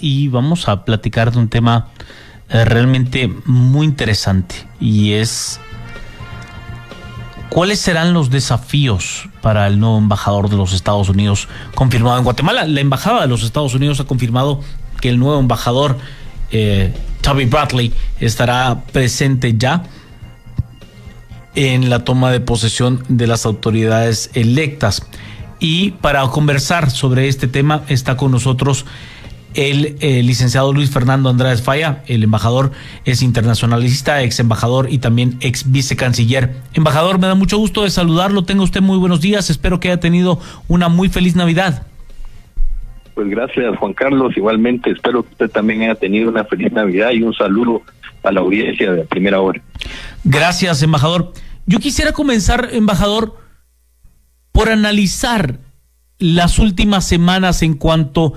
Y vamos a platicar de un tema eh, realmente muy interesante y es ¿Cuáles serán los desafíos para el nuevo embajador de los Estados Unidos confirmado en Guatemala? La embajada de los Estados Unidos ha confirmado que el nuevo embajador eh, Toby Bradley estará presente ya en la toma de posesión de las autoridades electas. Y para conversar sobre este tema está con nosotros el, licenciado Luis Fernando Andrade Falla, el embajador, es internacionalista, ex embajador y también ex vicecanciller. Embajador, me da mucho gusto de saludarlo. Tenga usted muy buenos días. Espero que haya tenido una muy feliz Navidad. Pues gracias, Juan Carlos. Igualmente, espero que usted también haya tenido una feliz Navidad y un saludo a la audiencia de la primera hora. Gracias, embajador. Yo quisiera comenzar, embajador, por analizar las últimas semanas en cuanto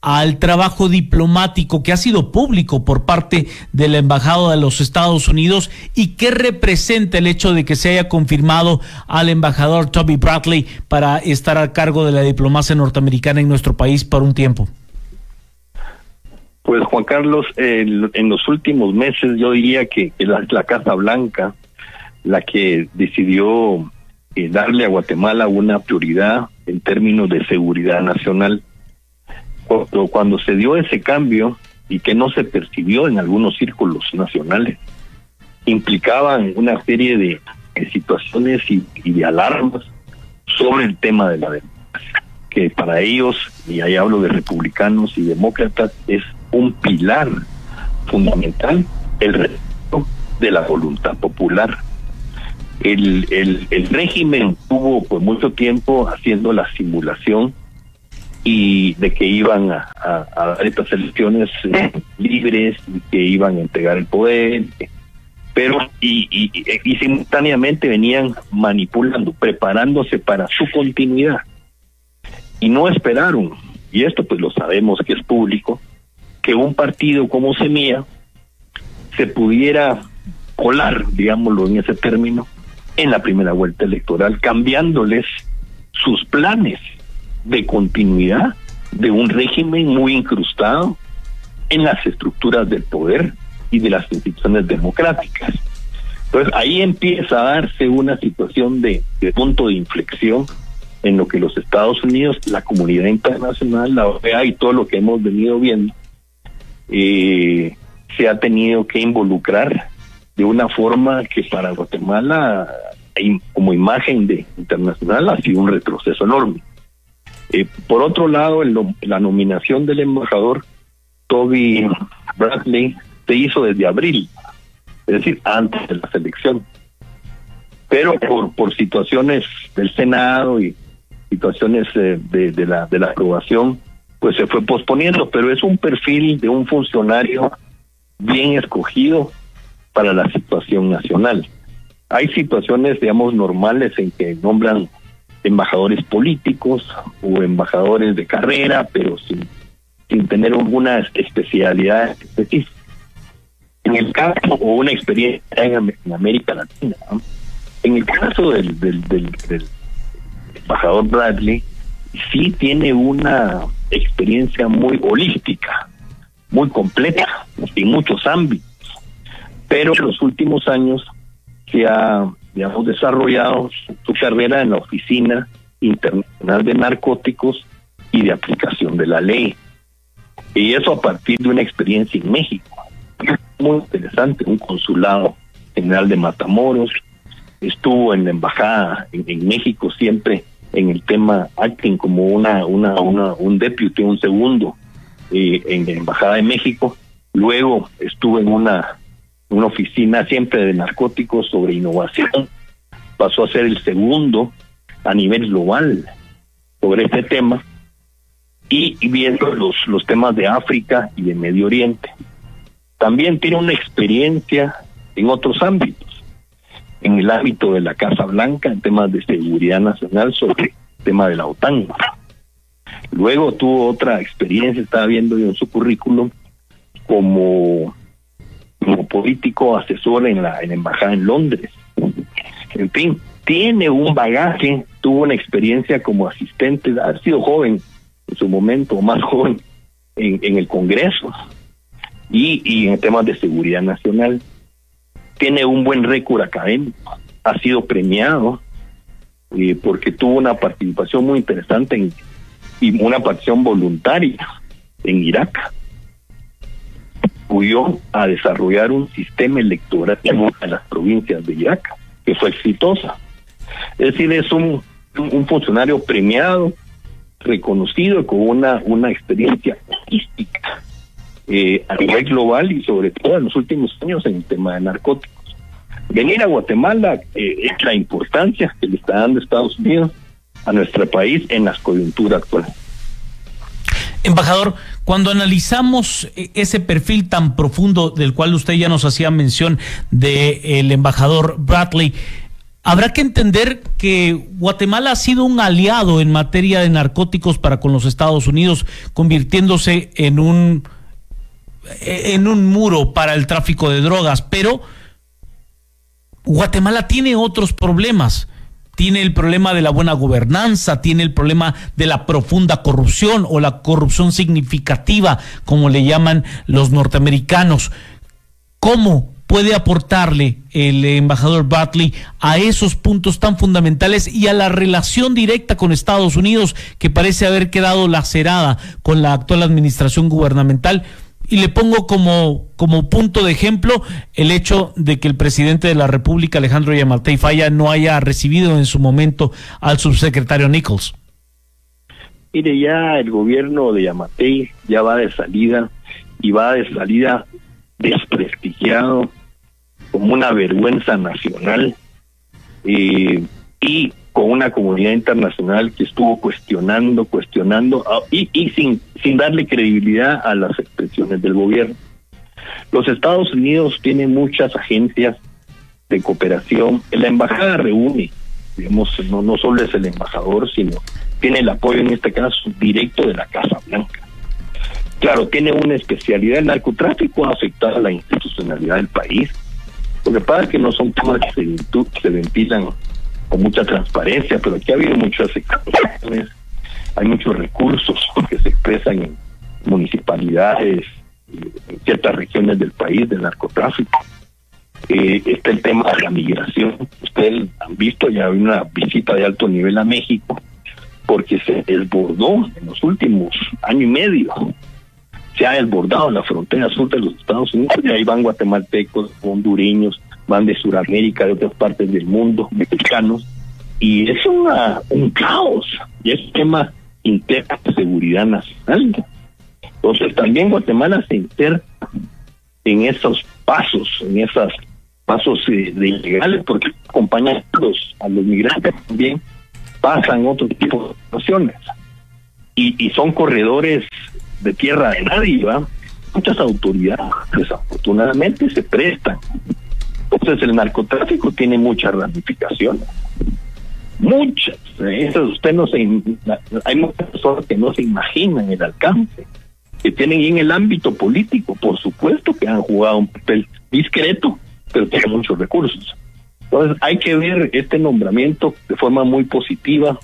al trabajo diplomático que ha sido público por parte de la Embajada de los Estados Unidos y qué representa el hecho de que se haya confirmado al embajador Toby Bradley para estar a cargo de la diplomacia norteamericana en nuestro país por un tiempo. Pues Juan Carlos, en los últimos meses yo diría que, la, Casa Blanca la que decidió eh, darle a Guatemala una prioridad en términos de seguridad nacional cuando, se dio ese cambio y que no se percibió en algunos círculos nacionales, implicaban una serie de, situaciones y, de alarmas sobre el tema de la democracia, que para ellos, y ahí hablo de republicanos y demócratas, es un pilar fundamental el respeto de la voluntad popular. El, el, el régimen tuvo por mucho tiempo haciendo la simulación y de que iban a, dar estas elecciones eh, libres y que iban a entregar el poder pero y, y, simultáneamente venían manipulando preparándose para su continuidad. Y no esperaron y esto pues lo sabemos que es público que un partido como Semilla se pudiera colar digámoslo en ese término en la primera vuelta electoral cambiándoles sus planes de continuidad de un régimen muy incrustado en las estructuras del poder y de las instituciones democráticas. Entonces ahí empieza a darse una situación de, punto de inflexión en lo que los Estados Unidos, la comunidad internacional, la OEA y todo lo que hemos venido viendo, eh, se ha tenido que involucrar de una forma que para Guatemala, como imagen de internacional, ha sido un retroceso enorme. Eh, por otro lado, la nominación del embajador Toby Bradley se hizo desde abril, es decir, antes de la selección. Pero por, por situaciones del Senado y situaciones eh, de, la, de la aprobación, pues se fue posponiendo, pero es un perfil de un funcionario bien escogido para la situación nacional. Hay situaciones, digamos, normales en que nombran embajadores políticos o embajadores de carrera, pero sin, tener alguna especialidad específica. En el caso, o una experiencia en, América Latina, en el caso del, del, del, embajador Bradley, sí tiene una experiencia muy holística, muy completa en muchos ámbitos, pero en los últimos años se ha digamos, desarrollado su carrera en la Oficina Internacional de Narcóticos y de Aplicación de la Ley. Y eso a partir de una experiencia en México. Muy interesante, un consulado general de Matamoros, estuvo en la embajada en, México siempre en el tema acting como una, una, una un deputy, un segundo eh, en la embajada de México. Luego estuvo en una una oficina siempre de narcóticos sobre innovación, pasó a ser el segundo a nivel global sobre este tema y viendo los, los temas de África y de Medio Oriente. También tiene una experiencia en otros ámbitos, en el ámbito de la Casa Blanca, en temas de seguridad nacional sobre el tema de la OTAN. Luego tuvo otra experiencia, estaba viendo yo en su currículum, como como político asesor en la, en embajada en Londres. En fin, tiene un bagaje, tuvo una experiencia como asistente, ha sido joven en su momento, más joven, en, el Congreso y, en temas de seguridad nacional. Tiene un buen récord académico, ha sido premiado eh, porque tuvo una participación muy interesante y una participación voluntaria en Irak. Huyó a desarrollar un sistema electoral en las provincias de Irak, que fue exitosa. Es decir, es un, un funcionario premiado, reconocido con una, una experiencia artística eh, a nivel global y sobre todo en los últimos años en el tema de narcóticos. Venir a Guatemala eh, es la importancia que le está dando Estados Unidos a nuestro país en las coyunturas actuales. Embajador, cuando analizamos eh, ese perfil tan profundo del cual usted ya nos hacía mención del embajador Bradley, Habrá que entender que Guatemala ha sido un aliado en materia de narcóticos para con los Estados Unidos, convirtiéndose en un en un muro para el tráfico de drogas, pero Guatemala tiene otros problemas. Tiene el problema de la buena gobernanza, tiene el problema de la profunda corrupción o la corrupción significativa, como le llaman los norteamericanos. ¿Cómo puede aportarle el embajador Butley a esos puntos tan fundamentales y a la relación directa con Estados Unidos que parece haber quedado lacerada con la actual administración gubernamental? Y le pongo como, como punto de ejemplo el hecho de que el presidente de la República, Alejandro Yamatei Falla, no haya recibido en su momento al subsecretario Nichols. Mire, ya el gobierno de Yamatei ya va de salida y va de salida desprestigiado, como una vergüenza nacional eh, y con una comunidad internacional que estuvo cuestionando, cuestionando ah, y, y sin, sin darle credibilidad a las expresiones del gobierno. Los Estados Unidos tienen muchas agencias de cooperación. La embajada reúne, digamos, no, solo es el embajador, sino tiene el apoyo en este caso directo de la Casa Blanca. Claro, tiene una especialidad. El narcotráfico ha afectado a la institucionalidad del país. Lo que pasa es que no son temas que se ventilan con mucha transparencia, pero aquí ha habido muchas expresiones, hay muchos recursos que se expresan en municipalidades, en ciertas regiones del país del narcotráfico. Eh, está el tema de la migración. Ustedes han visto, ya una visita de alto nivel a México, porque se desbordó en los últimos año y medio se ha desbordado la frontera sur de los Estados Unidos y ahí van guatemaltecos, hondureños, van de Sudamérica, de otras partes del mundo, mexicanos, y es una, un caos, y es un tema interno de seguridad nacional. Entonces también Guatemala se interna en esos pasos, en esos pasos eh, de ilegales, porque acompañan a los, migrantes también pasan otro tipo de situaciones. Y, y son corredores de tierra de nadie. Muchas autoridades desafortunadamente se prestan. Entonces el narcotráfico tiene muchas ramificaciones. Muchas. ¿eh? usted no se, hay muchas personas que no se imaginan el alcance que tienen en el ámbito político, por supuesto que han jugado un papel discreto, pero tienen muchos recursos. Entonces hay que ver este nombramiento de forma muy positiva,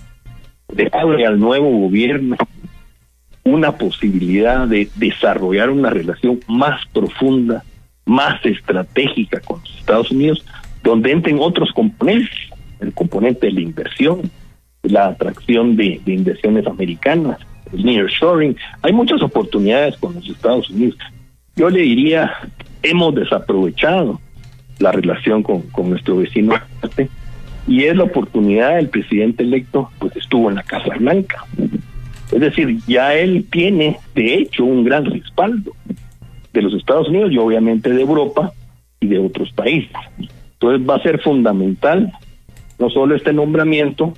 de al nuevo gobierno una posibilidad de desarrollar una relación más profunda, más estratégica con los Estados Unidos, donde entren otros componentes, el componente de la inversión, la atracción de, inversiones americanas, el nearshoring. Hay muchas oportunidades con los Estados Unidos. Yo le diría, hemos desaprovechado la relación con, con nuestro vecino y es la oportunidad, el presidente electo pues estuvo en la Casa Blanca es decir, ya él tiene, de hecho, un gran respaldo de los Estados Unidos y obviamente de Europa y de otros países. Entonces va a ser fundamental no solo este nombramiento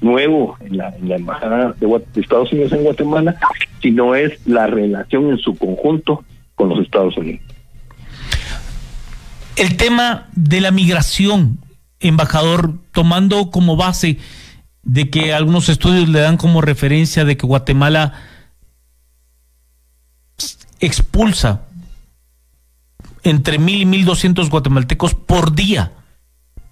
nuevo en la, Embajada de, Estados Unidos en Guatemala, sino es la relación en su conjunto con los Estados Unidos. El tema de la migración, embajador, tomando como base de que algunos estudios le dan como referencia de que Guatemala expulsa entre mil y mil doscientos guatemaltecos por día,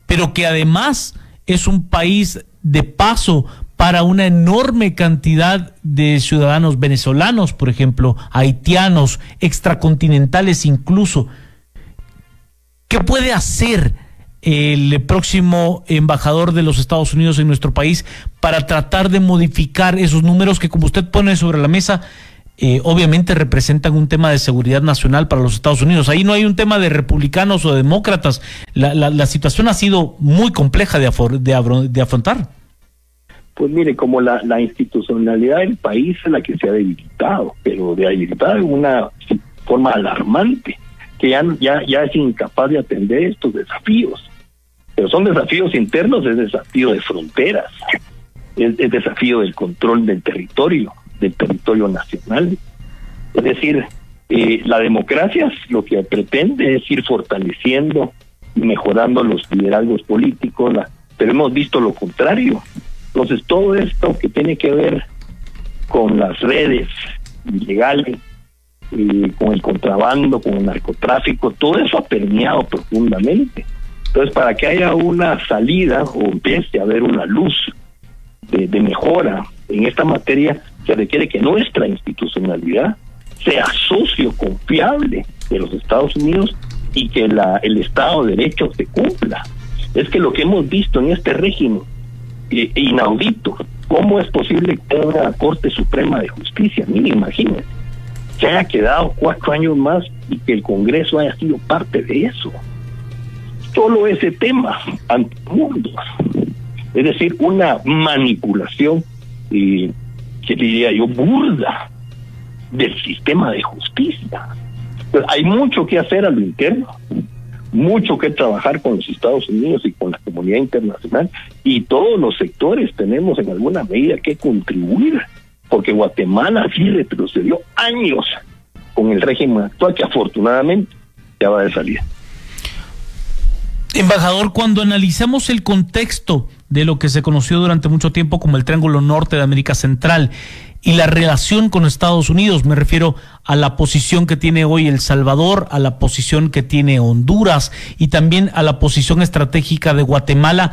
pero que además es un país de paso para una enorme cantidad de ciudadanos venezolanos, por ejemplo, haitianos, extracontinentales incluso. ¿Qué puede hacer el próximo embajador de los Estados Unidos en nuestro país para tratar de modificar esos números que, como usted pone sobre la mesa, eh, obviamente representan un tema de seguridad nacional para los Estados Unidos. Ahí no hay un tema de republicanos o demócratas. La, la, situación ha sido muy compleja de, de afrontar. Pues mire, como la, la institucionalidad del país es la que se ha debilitado, pero debilitado de una forma alarmante, que ya, ya, ya es incapaz de atender estos desafíos. Pero son desafíos internos, es desafío de fronteras, es, desafío del control del territorio, del territorio nacional. Es decir, eh, la democracia lo que pretende es ir fortaleciendo y mejorando los liderazgos políticos, pero hemos visto lo contrario. Entonces, todo esto que tiene que ver con las redes ilegales, y con el contrabando, con el narcotráfico, todo eso ha permeado profundamente. Entonces, para que haya una salida o empiece a haber una luz de, mejora en esta materia, se requiere que nuestra institucionalidad sea socio confiable de los Estados Unidos y que la, el Estado de Derecho se cumpla. Es que lo que hemos visto en este régimen eh, inaudito. ¿Cómo es posible que una Corte Suprema de Justicia, mire, imagínense, se haya quedado cuatro años más y que el Congreso haya sido parte de eso? Solo ese tema ante el mundo. Es decir, una manipulación, eh, que diría yo, burda del sistema de justicia. hay mucho que hacer a lo interno mucho que trabajar con los Estados Unidos y con la comunidad internacional y todos los sectores tenemos en alguna medida que contribuir, porque Guatemala sí retrocedió años con el régimen actual que afortunadamente ya va de salida. Embajador, cuando analizamos el contexto de lo que se conoció durante mucho tiempo como el Triángulo Norte de América Central, y la relación con Estados Unidos. Me refiero a la posición que tiene hoy El Salvador, a la posición que tiene Honduras y también a la posición estratégica de Guatemala.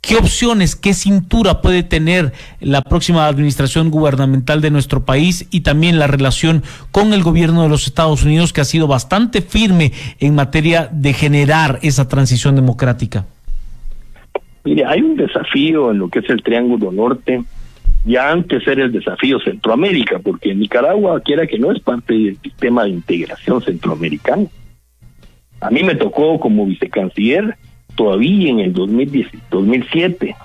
¿Qué opciones, qué cintura puede tener la próxima administración gubernamental de nuestro país y también la relación con el gobierno de los Estados Unidos que ha sido bastante firme en materia de generar esa transición democrática? Mire, hay un desafío en lo que es el Triángulo Norte ya antes era el desafío Centroamérica, porque Nicaragua, quiera que no, es parte del sistema de integración centroamericano. A mí me tocó como vicecanciller todavía en el 2007,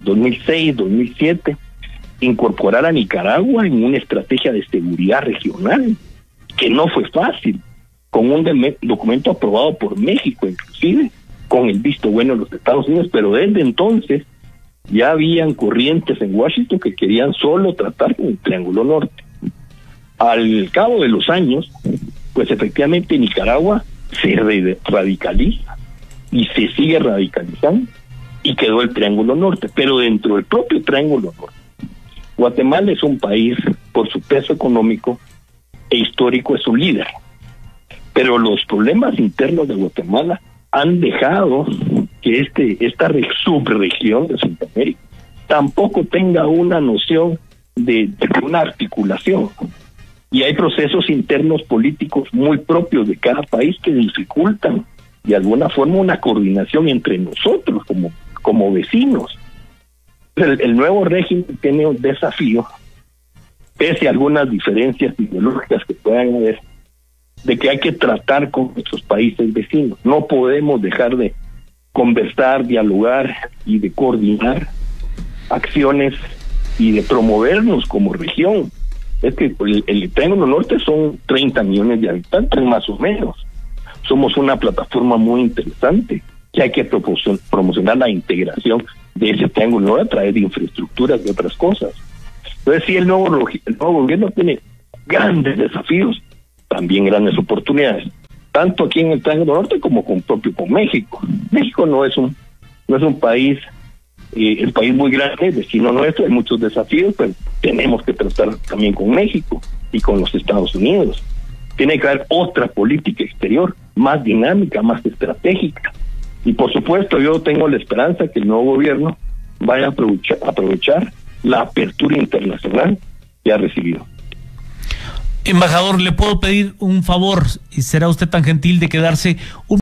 2006, 2007, incorporar a Nicaragua en una estrategia de seguridad regional, que no fue fácil, con un documento aprobado por México inclusive, con el visto bueno de los Estados Unidos, pero desde entonces ya habían corrientes en Washington que querían solo tratar con el Triángulo Norte. Al cabo de los años, pues efectivamente Nicaragua se radicaliza y se sigue radicalizando y quedó el Triángulo Norte, pero dentro del propio Triángulo Norte. Guatemala es un país, por su peso económico e histórico, es un líder. Pero los problemas internos de Guatemala han dejado que este esta subregión de Centroamérica tampoco tenga una noción de, una articulación. Y hay procesos internos políticos muy propios de cada país que dificultan de alguna forma una coordinación entre nosotros como, como vecinos. El, el nuevo régimen tiene un desafío, pese a algunas diferencias ideológicas que puedan haber, de que hay que tratar con nuestros países vecinos. No podemos dejar de conversar, dialogar y de coordinar acciones y de promovernos como región. Es que el, el Triángulo Norte son 30 millones de habitantes más o menos. Somos una plataforma muy interesante que hay que promocionar la integración de ese Triángulo a través de infraestructuras y otras cosas. Entonces, sí, el nuevo, el nuevo gobierno tiene grandes desafíos, también grandes oportunidades tanto aquí en el Triángulo Norte como con propio con México. México no es un no es un país eh, el país muy grande, vecino nuestro, hay muchos desafíos, pero tenemos que tratar también con México y con los Estados Unidos. Tiene que haber otra política exterior más dinámica, más estratégica. Y por supuesto, yo tengo la esperanza que el nuevo gobierno vaya a aprovechar, aprovechar la apertura internacional que ha recibido. Embajador, ¿le puedo pedir un favor? ¿Y será usted tan gentil de quedarse un